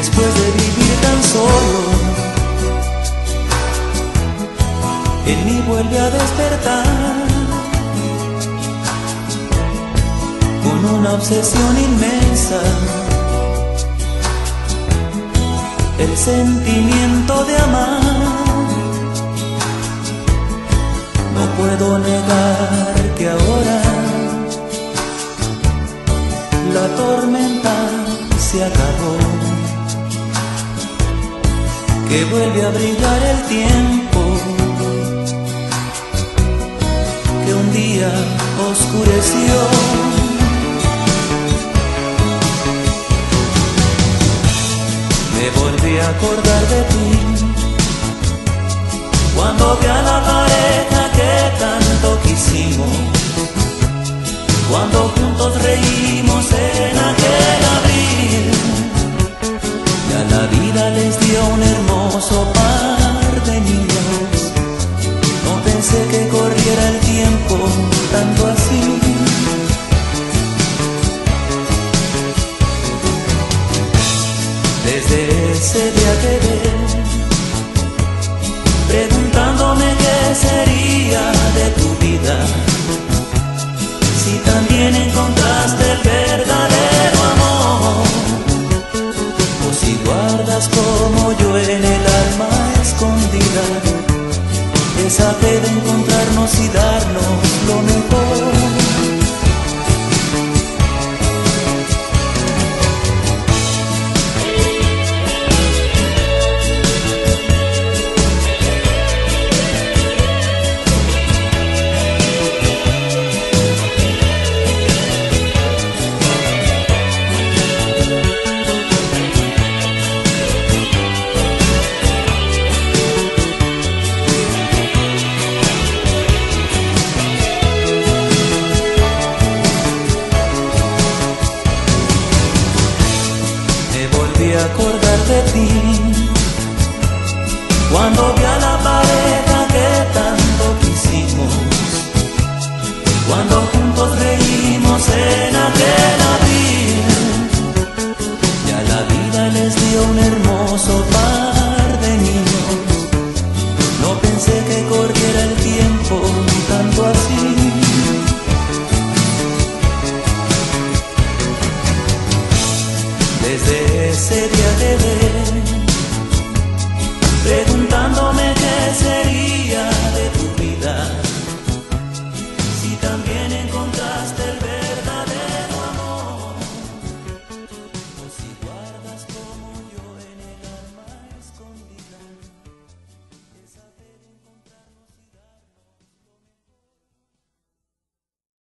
después de vivir tan solo. En mí vuelve a despertar con una obsesión inmensa. El sentimiento de amar. No puedo negar que ahora la tormenta se acabó, que vuelve a brillar el tiempo, que un día oscureció. Me volví a acordar de ti cuando a tanto así. Desde ese día que ves preguntándome qué sería de tu vida. Si también encontraste el verdadero amor, o si guardas como yo en el alma escondida esa fe de encontrarnos de ti cuando vi a la pareja que tanto quisimos, cuando juntos reímos en aquel abril y a la vida les dio un hermoso par de niños. No pensé que corriera el tiempo tanto así. Desde sería de ver, preguntando